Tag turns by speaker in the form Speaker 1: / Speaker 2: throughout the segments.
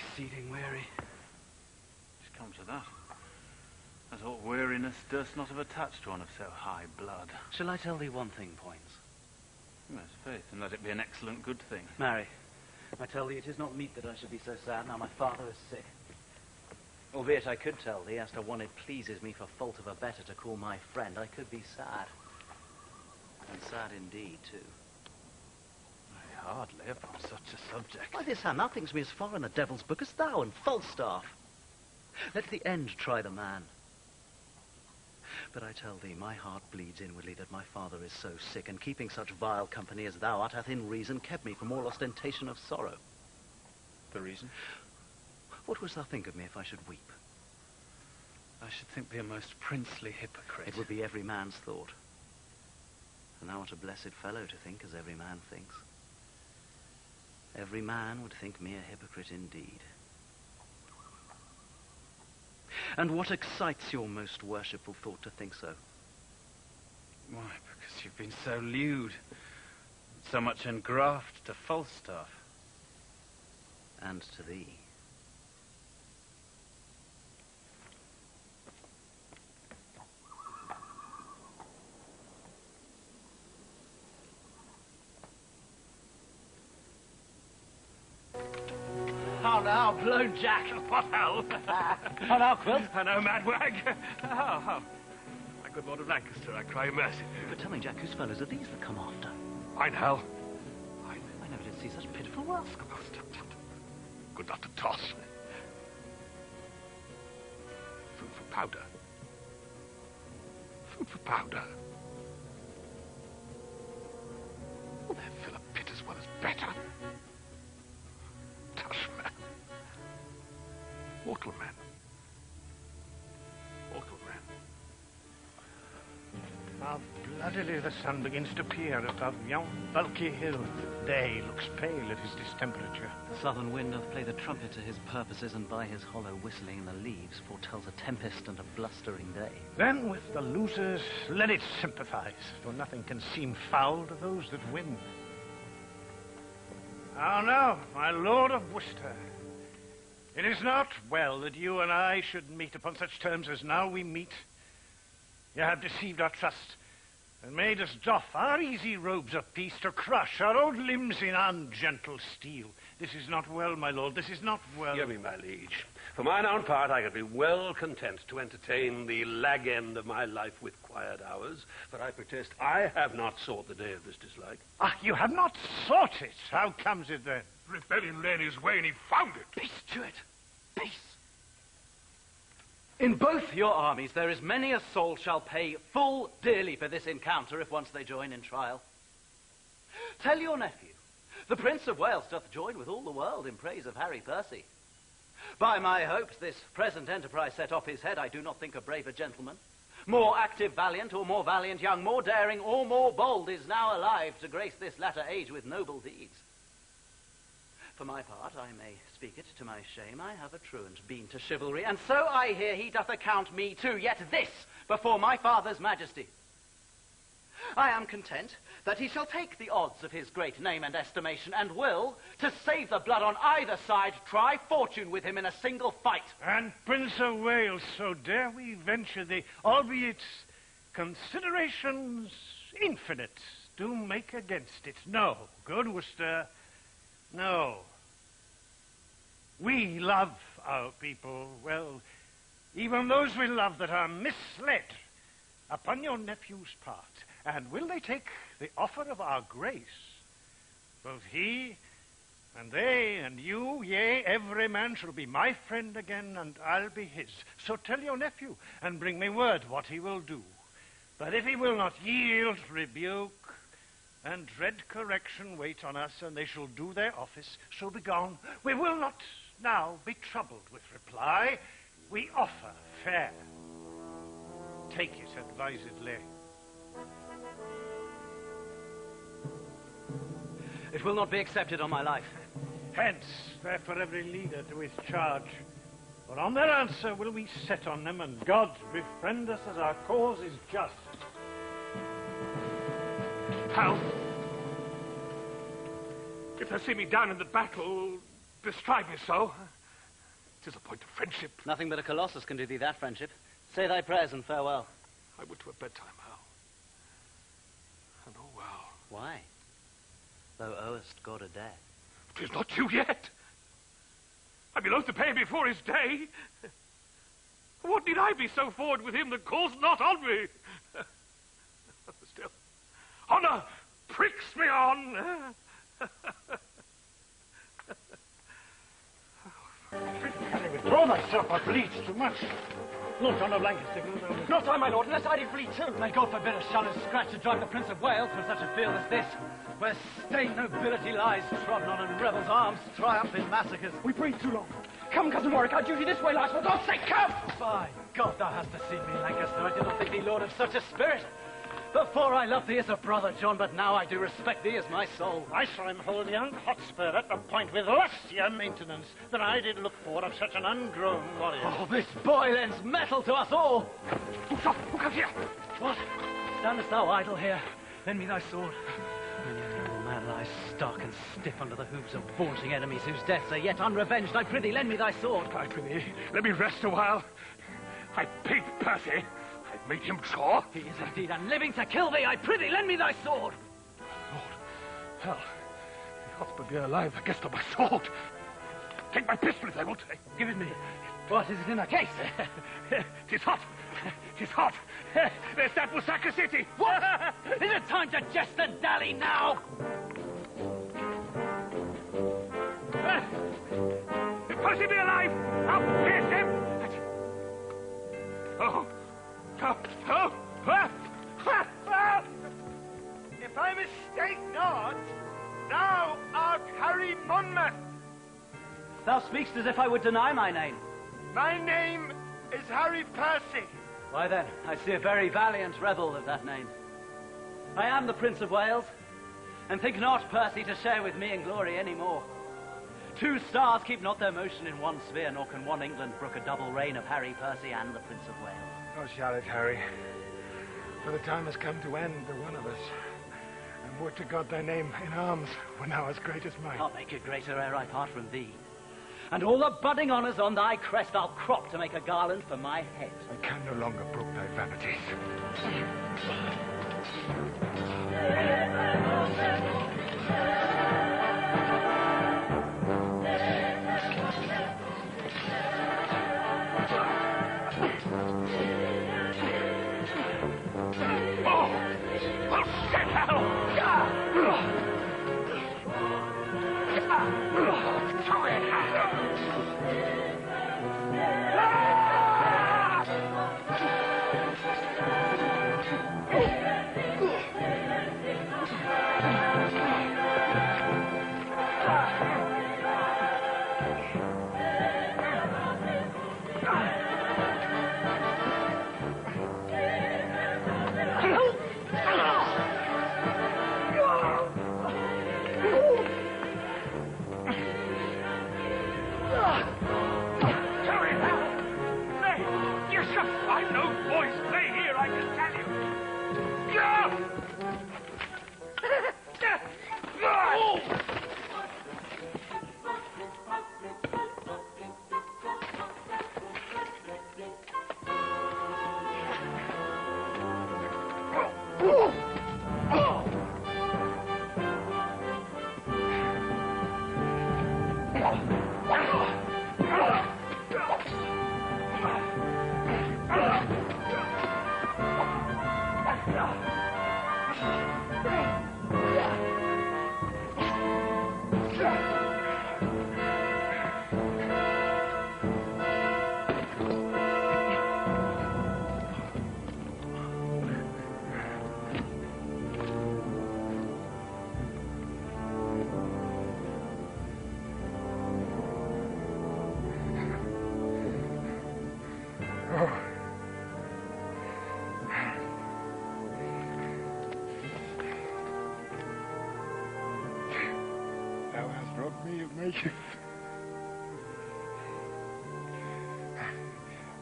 Speaker 1: exceeding weary.
Speaker 2: It's come to that. I thought weariness durst not have attached one of so high blood.
Speaker 1: Shall I tell thee one thing, Poins?
Speaker 2: Yes, faith, and let it be an excellent good thing.
Speaker 1: Marry, I tell thee it is not meet that I should be so sad now my father is sick. Albeit I could tell thee, as to one it pleases me for fault of a better to call my friend, I could be sad. And sad indeed, too.
Speaker 2: Hardly upon such a subject.
Speaker 1: Why, this hand, thou thinkst me as far in the devil's book as thou and Falstaff. Let the end try the man. But I tell thee, my heart bleeds inwardly that my father is so sick, and keeping such vile company as thou art hath in reason kept me from all ostentation of sorrow.
Speaker 2: The reason?
Speaker 1: What wouldst thou think of me if I should weep?
Speaker 2: I should think thee a most princely hypocrite.
Speaker 1: It would be every man's thought. And thou art a blessed fellow to think as every man thinks. Every man would think me a hypocrite indeed. And what excites your most worshipful thought to think so?
Speaker 2: Why, because you've been so lewd, so much engraft to Falstaff.
Speaker 1: And to thee.
Speaker 3: How now, blown Jack?
Speaker 2: What Hal?
Speaker 3: How now, Quilt?
Speaker 2: I know, mad wag. Oh, oh. My good Lord of Lancaster, I cry mercy.
Speaker 1: But tell me, Jack, whose fellows are these that come after?
Speaker 4: Mine, Hal.
Speaker 1: I never did see such pitiful rascals.
Speaker 4: Oh, stop, stop. Good not to toss. Food for powder. Food for powder. Well, they fill a pit as well as better. Mortal man. Mortal man.
Speaker 5: How bloodily the sun begins to peer above yon bulky hill. Day looks pale at his distemperature.
Speaker 1: The southern wind doth play the trumpet to his purposes, and by his hollow whistling in the leaves foretells a tempest and a blustering day.
Speaker 5: Then with the losers, let it sympathize, for nothing can seem foul to those that win. How now, my lord of Worcester? It is not well that you and I should meet upon such terms as now we meet. You have deceived our trust, and made us doff our easy robes of peace to crush our old limbs in ungentle steel. This is not well, my lord, this is not well.
Speaker 4: Hear me, my liege. For mine own part, I could be well content to entertain the lag end of my life with quiet hours, but I protest I have not sought the day of this dislike.
Speaker 5: Ah, you have not sought it. How comes it then?
Speaker 4: Rebellion in his way, and he found it.
Speaker 1: Peace to it! Peace! In both your armies there is many a soul shall pay full dearly for this encounter if once they join in trial. Tell your nephew, the Prince of Wales doth join with all the world in praise of Harry Percy. By my hopes, this present enterprise set off his head, I do not think a braver gentleman. More active, valiant, or more valiant young, more daring, or more bold is now alive to grace this latter age with noble deeds. For my part, I may speak it to my shame, I have a truant been to chivalry, and so I hear he doth account me too, yet this before my father's majesty. I am content that he shall take the odds of his great name and estimation, and will, to save the blood on either side, try fortune with him in a single fight.
Speaker 5: And Prince of Wales, so dare we venture the, albeit considerations infinite, do make against it. No, good Worcester, no. We love our people, well, even those we love that are misled upon your nephew's part. And will they take the offer of our grace? Both he and they and you, yea, every man shall be my friend again, and I'll be his. So tell your nephew, and bring me word what he will do. But if he will not yield, rebuke, and dread correction wait on us, and they shall do their office, so be gone. We will not now be troubled with reply. We offer fair. Take it advisedly.
Speaker 1: It will not be accepted on my life.
Speaker 5: Hence, there for every leader to his charge. For on their answer will we set on them, and God befriend us as our cause is just.
Speaker 4: Hal, if they see me down in the battle, bestride me so. 'Tis a point of friendship.
Speaker 6: Nothing but a colossus can do thee that, friendship. Say thy prayers and farewell.
Speaker 4: I would to a bedtime hour. And oh well,
Speaker 6: Why? Thou owest God a debt.
Speaker 4: 'tis not due yet. I be loath to pay him before his day. What need I be so forward with him that calls not on me? Still, honor pricks me on.
Speaker 5: Withdraw thyself, I bleed too much. Lord John of Lancaster,
Speaker 1: Not I, my lord, unless I did bleed too. May God forbid a shell and scratch to drive the Prince of Wales from such a field as this, where stained nobility lies trodden on and rebels' arms triumph in massacres.
Speaker 7: We breathe too long. Come, cousin Warwick, our duty this way lies. For God's sake, come!
Speaker 1: By God, thou hast deceived me, Lancaster. I did not think thee lord of such a spirit. Before I loved thee as a brother, John, but now I do respect thee as my soul.
Speaker 5: I saw him hold young Hotspur at the point with lustier maintenance than I did look for of such an ungrown warrior.
Speaker 1: Oh, this boy lends mettle to us all.
Speaker 4: Who comes here?
Speaker 1: What? Standest thou idle here? Lend me thy sword. Many a noble man lies stark and stiff under the hooves of vaunting enemies whose deaths are yet unrevenged. I prithee, lend me thy sword.
Speaker 4: I prithee, let me rest a while. I paid Percy. I made him chaw.
Speaker 1: He is indeed and living to kill thee. I prithee, lend me thy sword.
Speaker 4: Lord, Hal, the Hotspur be alive, the guest of my sword. Take my pistol if they will take.
Speaker 1: Give it me. What is it in the case?
Speaker 4: Tis hot. Tis hot. There's that Busaka City.
Speaker 1: What? is it time to jest and dally now?
Speaker 4: If Percy be alive, I'll pierce him. Oh. Oh, ah, ah, ah.
Speaker 5: If I mistake not, thou art Harry Monmouth.
Speaker 6: Thou speakst as if I would deny my name.
Speaker 5: My name is Harry Percy.
Speaker 6: Why then, I see a very valiant rebel of that name. I am the Prince of Wales, and think not, Percy, to share with me in glory any more. Two stars keep not their motion in one sphere, nor can one England brook a double reign of Harry Percy and the Prince of Wales.
Speaker 7: Oh, shall it, Harry? For the time has come to end the one of us. And would to God thy name in arms were now as great as mine.
Speaker 6: I'll make it greater ere I part from thee. And all the budding honours on thy crest I'll crop to make a garland for my head.
Speaker 7: I can no longer brook thy vanities.
Speaker 4: Oh, shit, hell! Hurry, hell! Hey, you shall find no boys play here, I can tell you. Oh!
Speaker 7: Thou hast robbed me of my youth.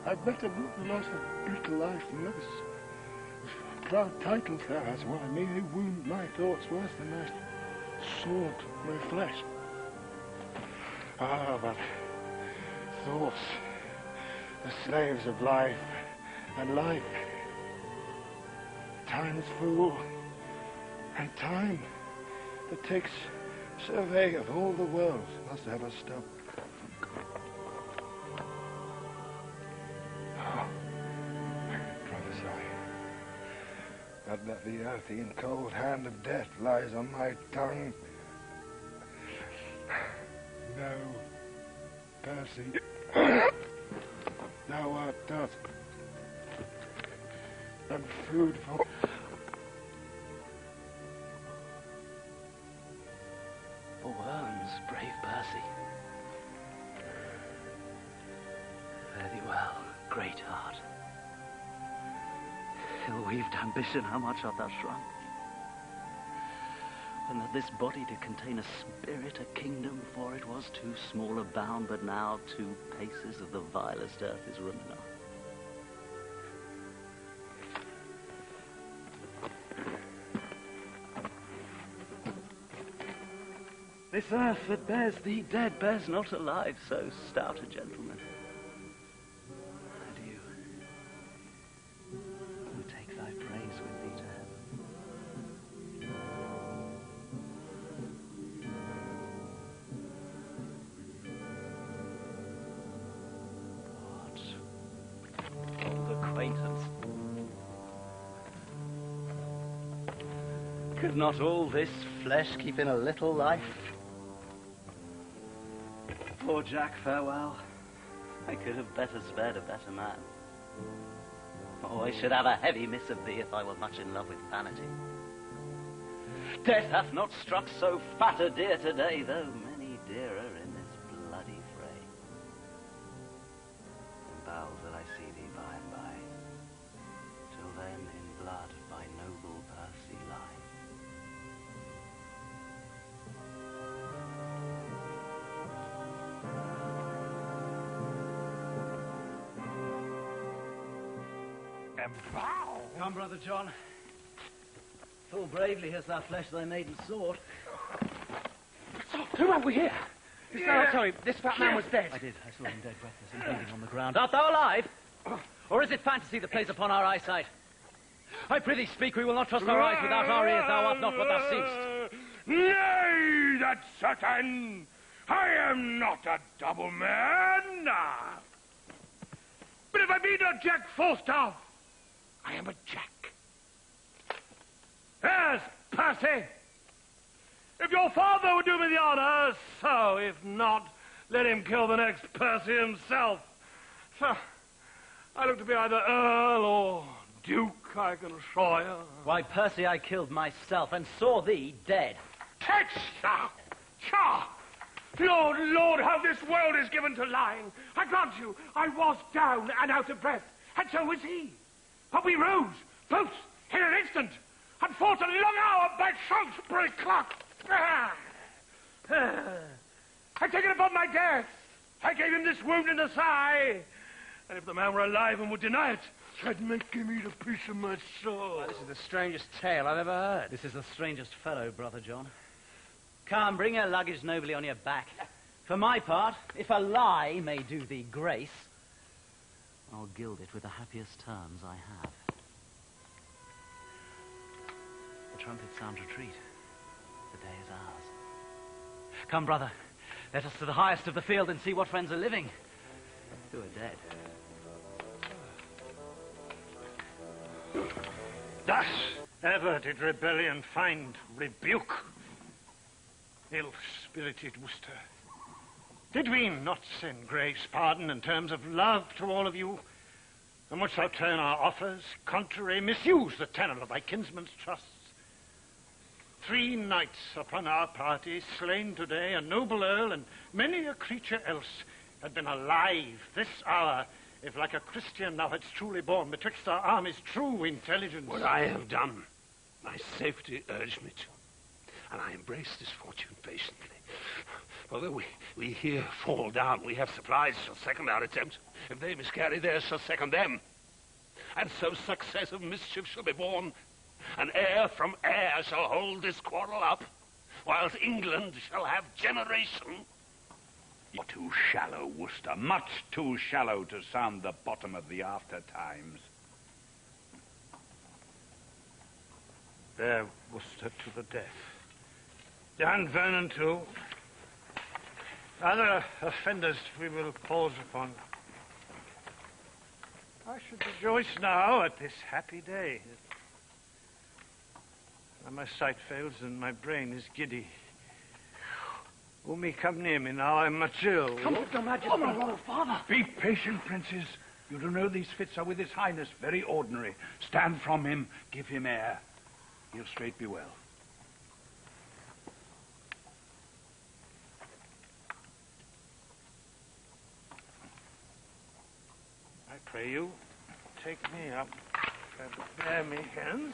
Speaker 7: I've met a the loss of brutal life and others. Proud titles thou hast. May they wound my thoughts worse than thy sword, my flesh. Ah, but thoughts, the slaves of life and life. Time's fool, and time that takes survey of all the world must ever stop. That, the earthy and cold hand of death lies on my tongue. No, Percy. Thou art dust. And food for...
Speaker 6: For worms, brave Percy. Thee well, great heart. Ill-weaved ambition, how much art thou shrunk? And that this body did contain a spirit, a kingdom, for it was too small a bound, but now two paces of the vilest earth is room enough. This earth that bears thee dead bears not alive so stout a gentleman. Could not all this flesh keep in a little life? Poor Jack, farewell. I could have better spared a better man. Oh, I should have a heavy miss of thee if I were much in love with vanity. Death hath not struck so fat a deer today, though And
Speaker 5: bow!
Speaker 1: Come, Brother John. Full bravely hast thou fleshed thy maiden sword.
Speaker 4: Who have we here?
Speaker 1: Is thou- sorry, this fat man was dead. I did. I saw him dead, breathless and bleeding on the ground. Art thou alive? Or is it fantasy that plays upon our eyesight? I prithee speak, we will not trust our eyes without our ears. Thou art not what thou seemst.
Speaker 4: Nay, that's certain. I am not a double man. But if I be not Jack Falstaff, I am a Jack. Yes, Percy. If your father would do me the honor, so. If not, let him kill the next Percy himself. So, I look to be either Earl or Duke, I can assure you.
Speaker 1: Why, Percy, I killed myself and saw thee dead.
Speaker 4: Catch thou! Cha! Lord, Lord, how this world is given to lying. I grant you, I was down and out of breath, and so was he. But we rose, both, in an instant, and fought a long hour by Salisbury clock. I take it upon my death. I gave him this wound in the thigh. And if the man were alive and would deny it, I'd make him eat a piece of my soul.
Speaker 2: This is the strangest tale I've ever heard.
Speaker 1: This is the strangest fellow, Brother John. Come, bring your luggage nobly on your back. For my part, if a lie may do thee grace, I'll gild it with the happiest terms I have. The trumpet sounds retreat. The day is ours. Come, brother, let us to the highest of the field and see what friends are living. Who are dead.
Speaker 5: Thus ever did rebellion find rebuke. Ill-spirited Worcester. Did we not send grace, pardon, and terms of love to all of you? And wouldst thou turn our offers contrary, misuse the tenor of thy kinsman's trusts? Three knights upon our party, slain today, a noble earl and many a creature else, had been alive this hour, if like a Christian thou hadst truly borne betwixt our armies true intelligence.
Speaker 8: What I have done, my safety urged me to. And I embrace this fortune patiently. Although we, we here fall down, we have supplies shall second our attempt. If they miscarry, theirs shall second them. And so success of mischief shall be born. And heir from heir shall hold this quarrel up, whilst England shall have generation.
Speaker 9: You're too shallow, Worcester. Much too shallow to sound the bottom of the after times.
Speaker 5: Bear Worcester to the death. Dan Vernon, too. Other offenders we will pause upon. I should rejoice now at this happy day. Now my sight fails and my brain is giddy. Umi, come near me now. I'm much ill.
Speaker 4: Comfort your majesty.
Speaker 9: Oh, my royal father! Be patient, princes. You do know these fits are with his highness, very ordinary. Stand from him, give him air. He'll straight be well.
Speaker 5: Pray you, take me up and bear me hence.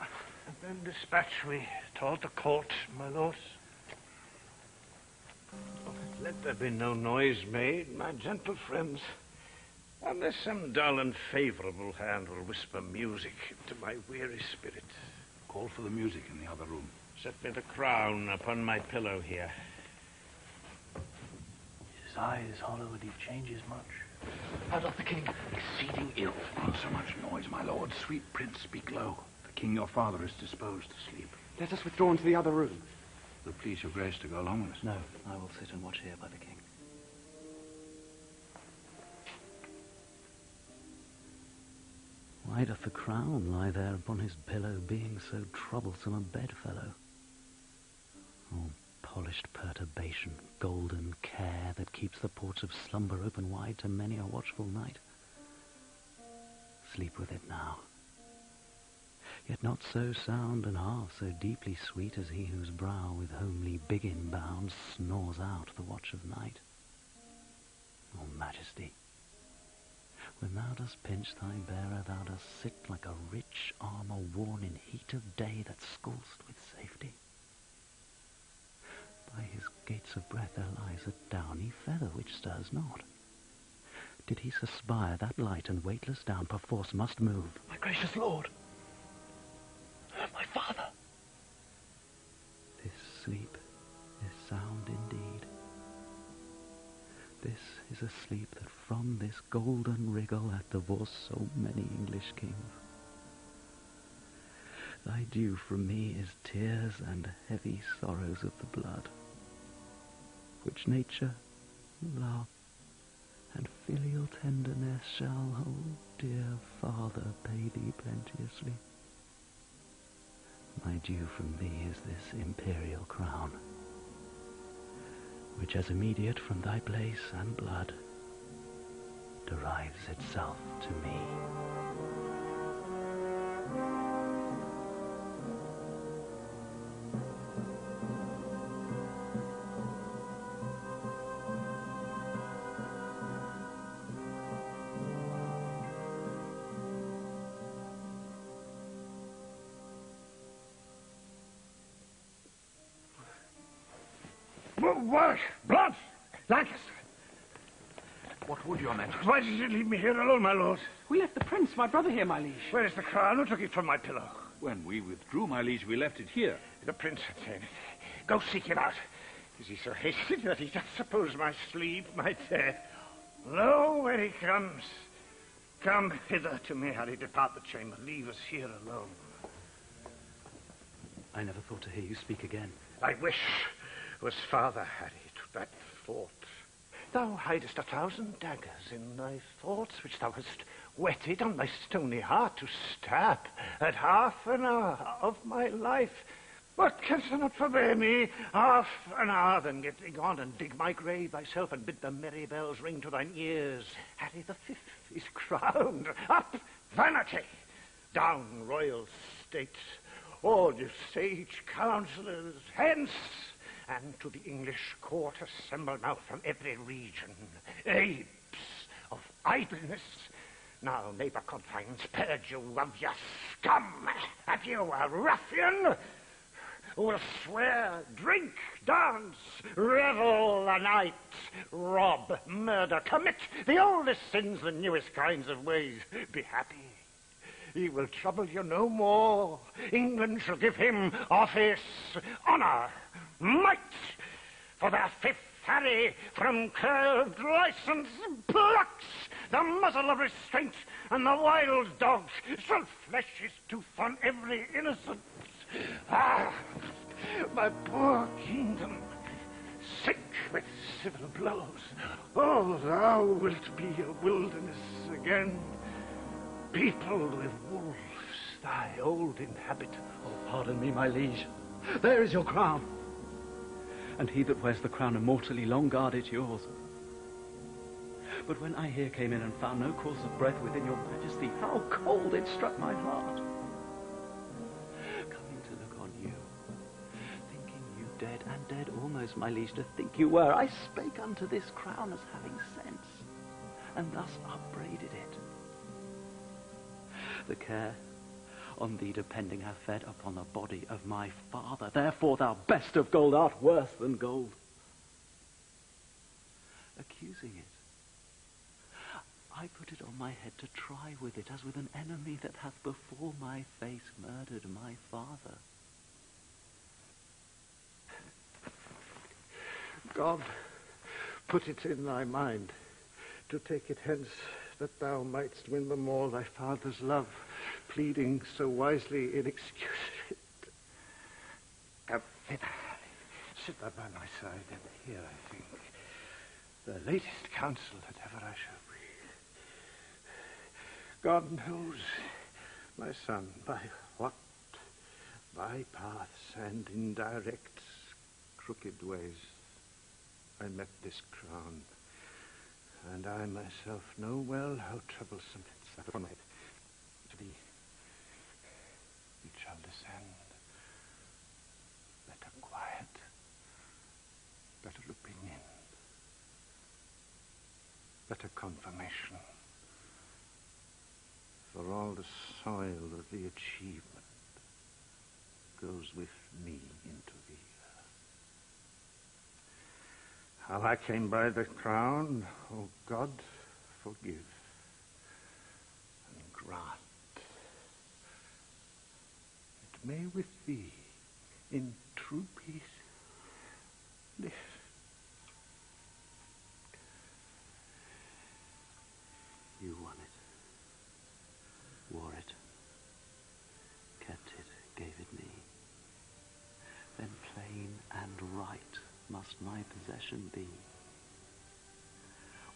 Speaker 5: And then dispatch we toward the court, my lords. Oh, let there be no noise made, my gentle friends, unless some dull and favorable hand will whisper music to my weary spirit.
Speaker 9: Call for the music in the other room.
Speaker 5: Set me the crown upon my pillow here.
Speaker 1: His eye is hollow and he changes much.
Speaker 4: How doth the king?
Speaker 9: Exceeding ill. Not so much noise, my lord. Sweet prince, speak low. The king, your father, is disposed to sleep.
Speaker 4: Let us withdraw into the other room.
Speaker 9: Will it please your grace to go along with us?
Speaker 1: No, I will sit and watch here by the king. Why doth the crown lie there upon his pillow, being so troublesome a bedfellow? Polished perturbation, golden care that keeps the ports of slumber open wide to many a watchful night. Sleep with it now. Yet not so sound and half so deeply sweet as he whose brow with homely biggin bounds snores out the watch of night. O majesty, when thou dost pinch thy bearer, thou dost sit like a rich armour worn in heat of day that scald'st with safety. By his gates of breath there lies a downy feather which stirs not. Did he suspire that light and weightless down perforce must move?
Speaker 4: My gracious lord. My father.
Speaker 1: This sleep is sound indeed. This is a sleep that from this golden rigol hath divorced so many English kings. Thy due from me is tears and heavy sorrows of the blood, which nature, love, and filial tenderness shall, O dear father, pay thee plenteously. My due from thee is this imperial crown, which as immediate from thy place and blood derives itself to me.
Speaker 5: What? Blood! Lancaster!
Speaker 9: What would your majesty?
Speaker 5: Why did you leave me here alone, my lord?
Speaker 4: We left the prince, my brother here, my liege.
Speaker 5: Where is the crown? Who took it from my pillow?
Speaker 9: When we withdrew, my liege, we left it here.
Speaker 5: The prince had taken it. Go seek him out. Is he so hasty that he doth suppose my sleep, my death? Lo, where he comes. Come hither to me, Harry. Depart the chamber. Leave us here alone.
Speaker 1: I never thought to hear you speak again.
Speaker 5: I wish was father, Harry, to that thought. Thou hidest a thousand daggers in thy thoughts, which thou hast whetted on thy stony heart to stab at half an hour of my life. But canst thou not forbear me half an hour, then get thee gone and dig my grave thyself, and bid the merry bells ring to thine ears. Harry the Fifth is crowned. Up, vanity! Down, royal state! All you sage counsellors, hence! And to the English court assembled now from every region, apes of idleness. Now, neighbour confines, purge you of your scum. Have you a ruffian who will swear, drink, dance, revel the night, rob, murder, commit the oldest sins, the newest kinds of ways? Be happy. He will trouble you no more. England shall give him office, honour, might. For the fifth Harry from curved license plucks the muzzle of restraint, and the wild dog shall flesh his tooth on every innocent. Ah, my poor kingdom, sick with civil blows. Oh, thou wilt be a wilderness again, peopled with wolves, thy old inhabitant.
Speaker 1: Oh, pardon me, my liege. There is your crown. And he that wears the crown immortally, long guard it yours. But when I here came in and found no cause of breath within your majesty, how cold it struck my heart. Coming to look on you, thinking you dead, and dead almost, my liege, to think you were, I spake unto this crown as having sense, and thus upbraided it. The care on thee depending hath fed upon the body of my father. Therefore thou best of gold art worse than gold. Accusing it. I put it on my head to try with it as with an enemy that hath before my face murdered my father.
Speaker 5: God, put it in thy mind to take it hence that thou mightst win them all thy father's love, pleading so wisely in excuse. Come hither. Sit thou by my side, and hear, I think, the latest counsel that ever I shall breathe. God knows, my son, by what by paths and indirect crooked ways I met this crown. I myself know well how troublesome it's upon my head. To be. it shall descend. Better quiet, better opinion, better confirmation. For all the soil of the achievement goes with me into thee. How I came by the crown, oh God, forgive and grant. It may with thee, in true peace, live.
Speaker 1: You won it, wore it, kept it, gave it me. Then plain and right must my possession be,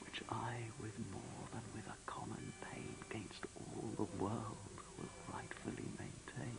Speaker 1: which I with more than with a common pain gainst all the world will rightfully maintain.